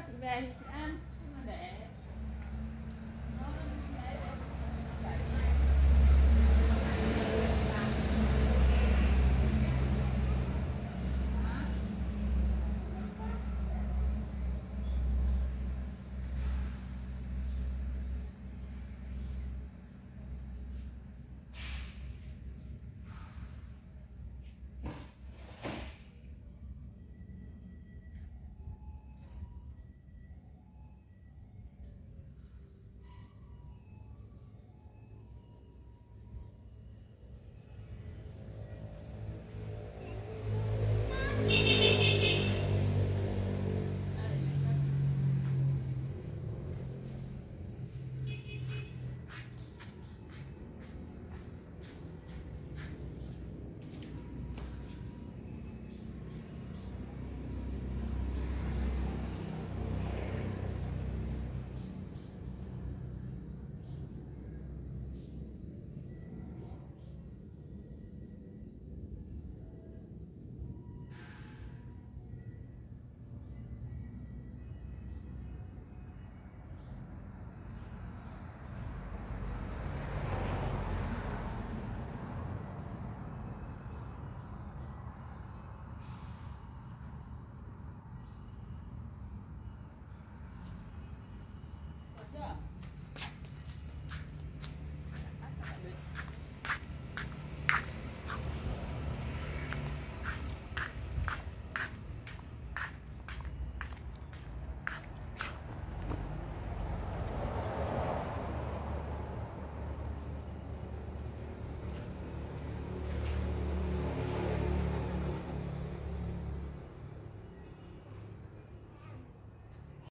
start to. And